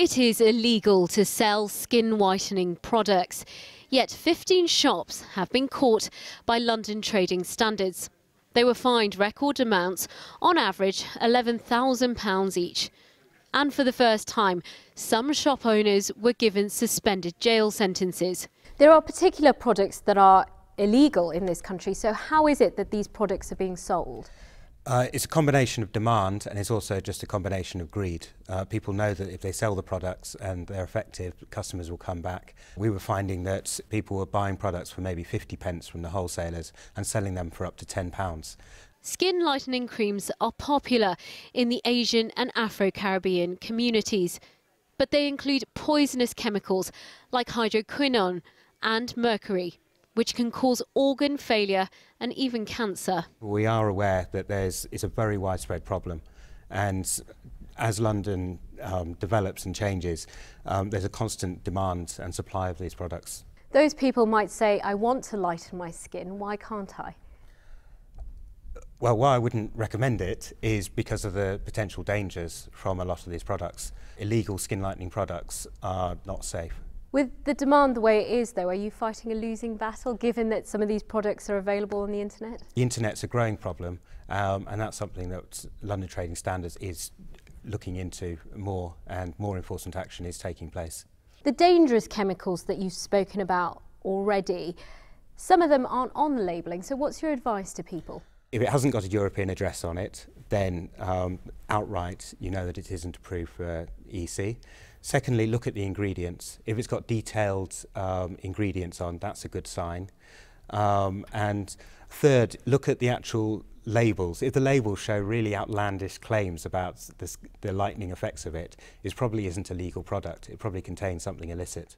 It is illegal to sell skin whitening products, yet 15 shops have been caught by London trading standards. They were fined record amounts, on average £11,000 each. And for the first time, some shop owners were given suspended jail sentences. There are particular products that are illegal in this country, so how is it that these products are being sold? Uh, it's a combination of demand and it's also just a combination of greed. Uh, people know that if they sell the products and they're effective, customers will come back. We were finding that people were buying products for maybe 50 pence from the wholesalers and selling them for up to 10 pounds. Skin lightening creams are popular in the Asian and Afro-Caribbean communities, but they include poisonous chemicals like hydroquinone and mercury which can cause organ failure and even cancer. We are aware that there's it's a very widespread problem, and as London um, develops and changes, um, there's a constant demand and supply of these products. Those people might say, I want to lighten my skin, why can't I? Well, why I wouldn't recommend it is because of the potential dangers from a lot of these products. Illegal skin lightening products are not safe. With the demand the way it is, though, are you fighting a losing battle given that some of these products are available on the internet? The internet's a growing problem, um, and that's something that London Trading Standards is looking into more, and more enforcement action is taking place. The dangerous chemicals that you've spoken about already, some of them aren't on the labelling, so what's your advice to people? If it hasn't got a European address on it, then um, outright you know that it isn't approved for EC. Secondly, look at the ingredients. If it's got detailed um, ingredients on, that's a good sign. Um, and third, look at the actual labels. If the labels show really outlandish claims about this, the lightning effects of it, it probably isn't a legal product. It probably contains something illicit.